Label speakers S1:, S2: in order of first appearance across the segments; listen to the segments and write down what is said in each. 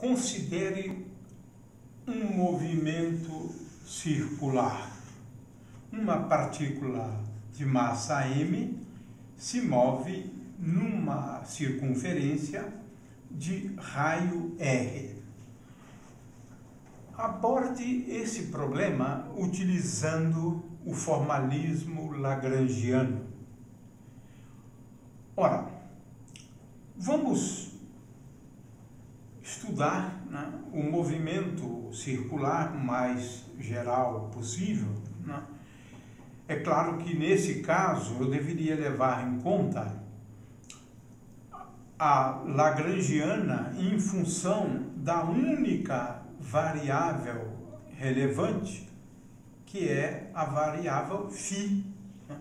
S1: Considere um movimento circular. Uma partícula de massa m se move numa circunferência de raio r. Aborde esse problema utilizando o formalismo lagrangiano. Ora, vamos estudar né, o movimento circular mais geral possível. Né? É claro que nesse caso eu deveria levar em conta a Lagrangiana em função da única variável relevante, que é a variável φ. Né?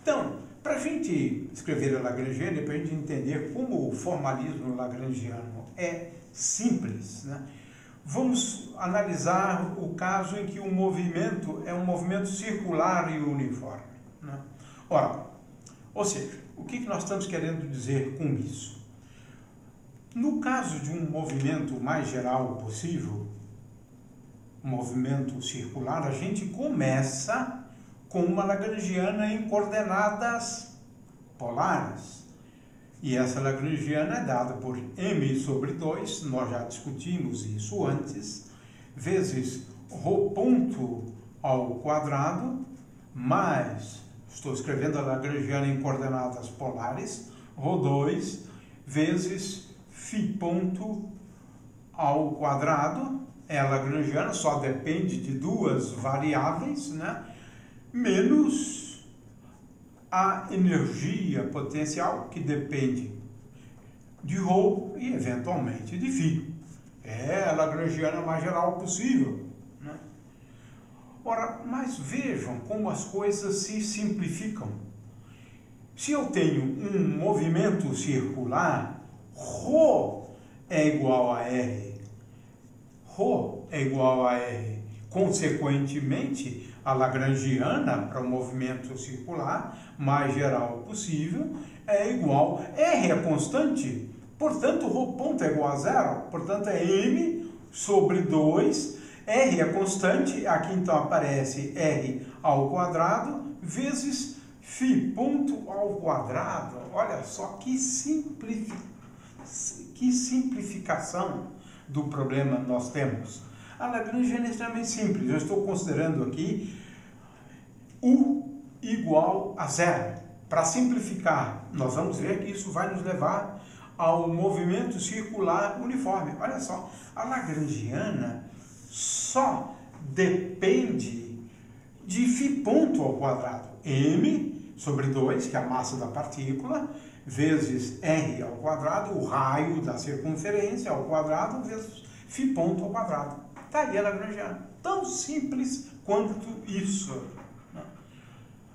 S1: Então, para a gente escrever a Lagrangiana, para a gente entender como o formalismo lagrangiano é simples. Né? Vamos analisar o caso em que o movimento é um movimento circular e uniforme. Né? Ora, ou seja, o que nós estamos querendo dizer com isso? No caso de um movimento mais geral possível, um movimento circular, a gente começa com uma lagrangiana em coordenadas polares. E essa lagrangiana é dada por m sobre 2, nós já discutimos isso antes, vezes ρ ponto ao quadrado, mais, estou escrevendo a lagrangiana em coordenadas polares, ρ2 vezes φ ponto ao quadrado, é a lagrangiana, só depende de duas variáveis, né? menos a energia potencial que depende de Rho e eventualmente de Φ. É a lagrangiana mais geral possível. Né? Ora, mas vejam como as coisas se simplificam. Se eu tenho um movimento circular, Rho é igual a R. Rho é igual a R. Consequentemente, a lagrangiana para o movimento circular mais geral possível é igual R é constante, portanto ρ ponto é igual a zero, portanto é M sobre 2, R é constante, aqui então aparece R ao quadrado, vezes φ ponto ao quadrado. Olha só que, simplific... que simplificação do problema nós temos. A Lagrangiana é extremamente simples. Eu estou considerando aqui U igual a zero. Para simplificar, nós vamos ver que isso vai nos levar ao movimento circular uniforme. Olha só, a Lagrangiana só depende de φ ponto ao quadrado. M sobre 2, que é a massa da partícula, vezes R ao quadrado, o raio da circunferência ao quadrado, vezes φ ponto ao quadrado. Está aí a Lagrangiana. Tão simples quanto isso. Né?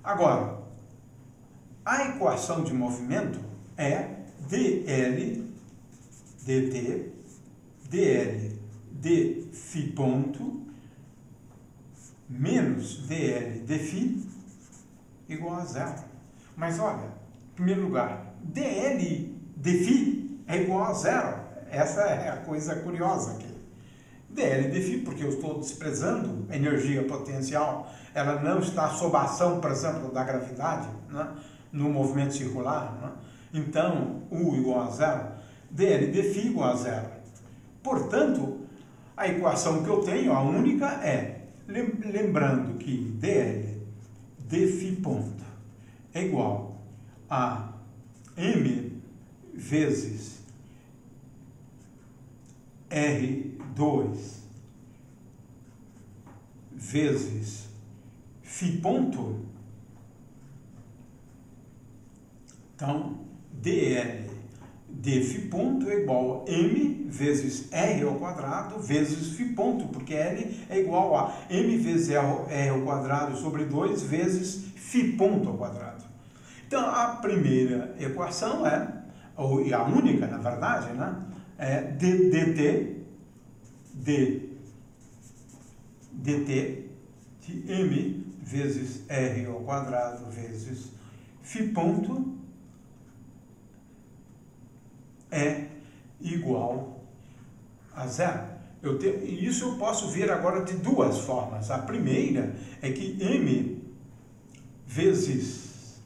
S1: Agora, a equação de movimento é dl dt dl dφ ponto menos dl dφ igual a zero. Mas olha, em primeiro lugar, dl dφ é igual a zero. Essa é a coisa curiosa aqui dl de porque eu estou desprezando a energia potencial, ela não está sob a ação, por exemplo, da gravidade, né? no movimento circular. Né? Então, U igual a zero, dl de igual a zero. Portanto, a equação que eu tenho, a única, é, lembrando que dl de ponto é igual a m vezes R2 vezes φ ponto, então dl de φ ponto é igual a m vezes r ao quadrado vezes φ ponto, porque L é igual a m vezes r ao quadrado sobre 2 vezes φ ponto ao quadrado. Então, a primeira equação é, ou a única, na verdade, né? é dt d dt de m vezes r ao quadrado vezes φ ponto é igual a zero. Eu isso eu posso ver agora de duas formas. A primeira é que m vezes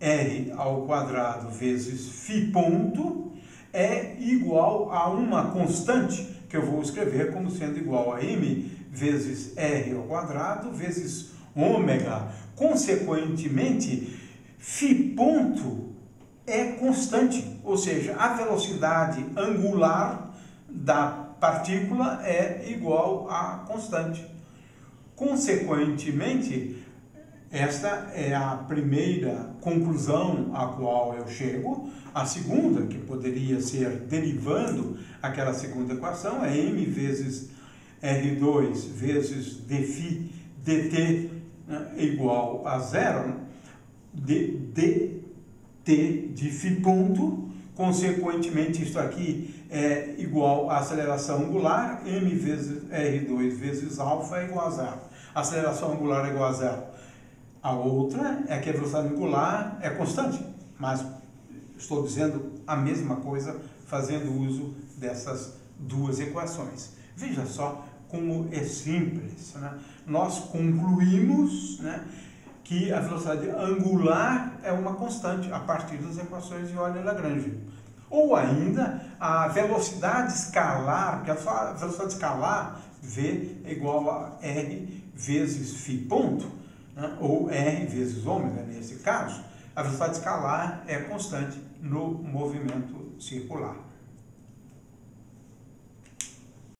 S1: r ao quadrado vezes φ ponto é igual a uma constante que eu vou escrever como sendo igual a m vezes r ao quadrado vezes ômega. Consequentemente, φ ponto é constante, ou seja, a velocidade angular da partícula é igual a constante. Consequentemente, esta é a primeira conclusão a qual eu chego. A segunda, que poderia ser derivando aquela segunda equação, é m vezes R2 vezes dφ dt né, igual a zero, dt de φ ponto, consequentemente isto aqui é igual à aceleração angular, m vezes R2 vezes alfa é igual a zero. A aceleração angular é igual a zero. A outra é que a velocidade angular é constante, mas estou dizendo a mesma coisa fazendo uso dessas duas equações. Veja só como é simples. Né? Nós concluímos né, que a velocidade angular é uma constante a partir das equações de Euler-Lagrange. Ou ainda a velocidade escalar, porque a velocidade escalar V é igual a R vezes φ ponto né? ou R vezes ômega, nesse caso, a velocidade escalar é constante no movimento circular.